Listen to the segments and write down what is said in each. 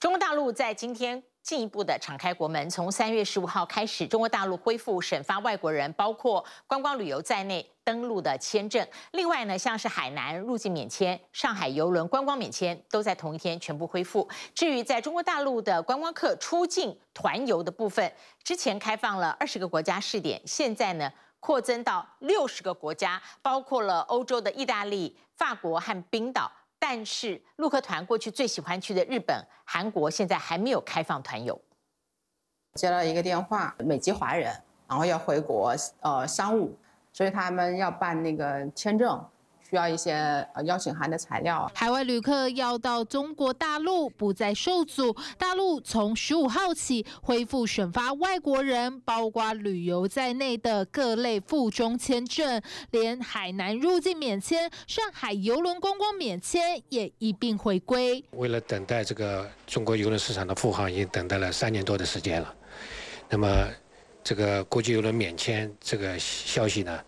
中国大陆在今天进一步的敞开国门，从三月十五号开始，中国大陆恢复审发外国人，包括观光旅游在内登陆的签证。另外呢，像是海南入境免签、上海邮轮观光免签，都在同一天全部恢复。至于在中国大陆的观光客出境团游的部分，之前开放了二十个国家试点，现在呢扩增到六十个国家，包括了欧洲的意大利、法国和冰岛。但是陆客团过去最喜欢去的日本、韩国，现在还没有开放团游。接到一个电话，美籍华人，然后要回国，呃，商务，所以他们要办那个签证。需要一些呃邀请函的材料。海外旅客要到中国大陆不再受阻，大陆从十五号起恢复审发外国人，包括旅游在内的各类附中签证，连海南入境免签、上海邮轮观光免签也一并回归。为了等待这个中国邮轮市场的复航，已经等待了三年多的时间了。那么，这个国际邮轮免签这个消息呢？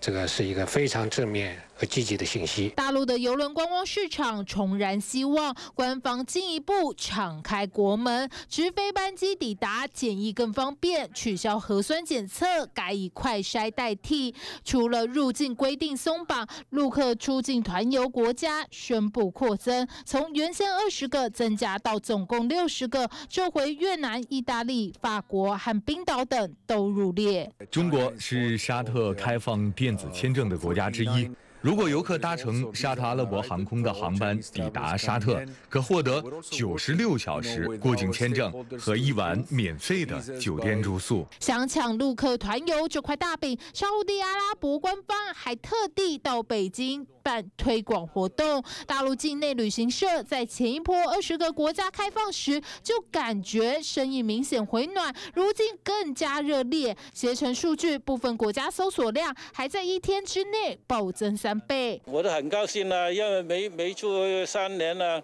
这个是一个非常正面和积极的信息。大陆的邮轮观光市场重燃希望，官方进一步敞开国门，直飞班机抵达，检疫更方便，取消核酸检测，改以快筛代替。除了入境规定松绑，陆客出境团游国家宣布扩增，从原先二十个增加到总共六十个，这回越南、意大利、法国和冰岛等都入列。中国是沙特开放电子签证的国家之一。如果游客搭乘沙特阿拉伯航空的航班抵达沙特，可获得九十六小时过境签证和一晚免费的酒店住宿。想抢陆客团游这块大饼，沙地阿拉伯官方还特地到北京办推广活动。大陆境内旅行社在前一波二十个国家开放时，就感觉生意明显回暖，如今更加热烈。携程数据，部分国家搜索量还在一天之内暴增三。倍，我都很高兴了，因为没没出三年了，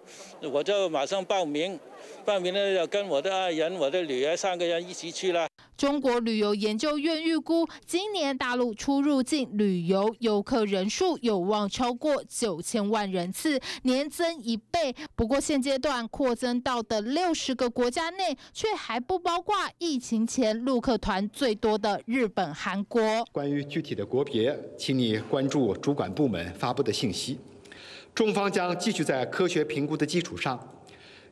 我就马上报名，报名了要跟我的爱人、我的女儿三个人一起去了。中国旅游研究院预估，今年大陆出入境旅游游客人数有望超过九千万人次，年增一倍。不过现阶段扩增到的六十个国家内，却还不包括疫情前陆客团最多的日本、韩国。关于具体的国别，请你关注主管部门发布的信息。中方将继续在科学评估的基础上，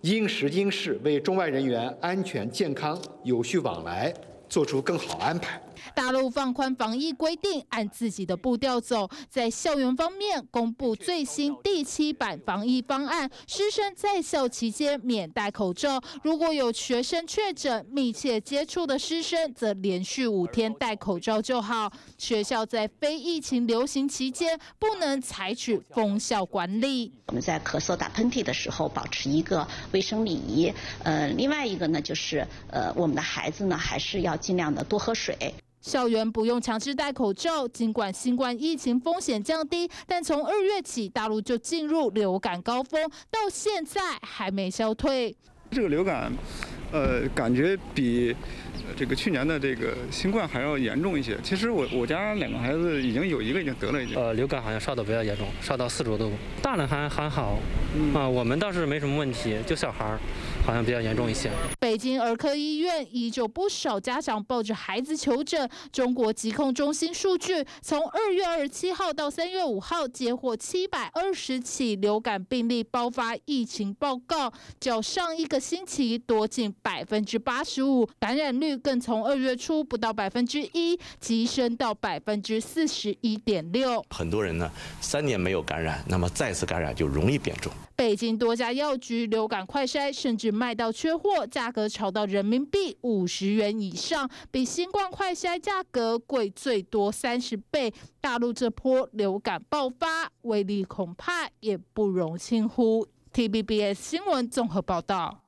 因时因势为中外人员安全健康有序往来。做出更好安排。大陆放宽防疫规定，按自己的步调走。在校园方面，公布最新第七版防疫方案，师生在校期间免戴口罩。如果有学生确诊、密切接触的师生，则连续五天戴口罩就好。学校在非疫情流行期间，不能采取封校管理。我们在咳嗽、打喷嚏的时候，保持一个卫生礼仪。呃，另外一个呢，就是呃，我们的孩子呢，还是要。尽量的多喝水。校园不用强制戴口罩，尽管新冠疫情风险降低，但从二月起，大陆就进入流感高峰，到现在还没消退。这个流感，呃，感觉比。这个去年的这个新冠还要严重一些。其实我我家两个孩子已经有一个已经得了，一经。呃，流感好像烧的比较严重，烧到四周都。大人还还好，啊，我们倒是没什么问题，就小孩儿好像比较严重一些。北京儿科医院依旧不少家长抱着孩子求诊。中国疾控中心数据，从二月二十七号到三月五号，接获七百二十起流感病例爆发疫情报告，较上一个星期多近百分之八十五，感染率。更从二月初不到百分之一，提升到百分之四十一点六。很多人呢，三年没有感染，那么再次感染就容易变重。北京多家药局流感快筛甚至卖到缺货，价格炒到人民币五十元以上，比新冠快筛价格贵最多三十倍。大陆这波流感爆发威力恐怕也不容轻忽。T B B S 新闻综合报道。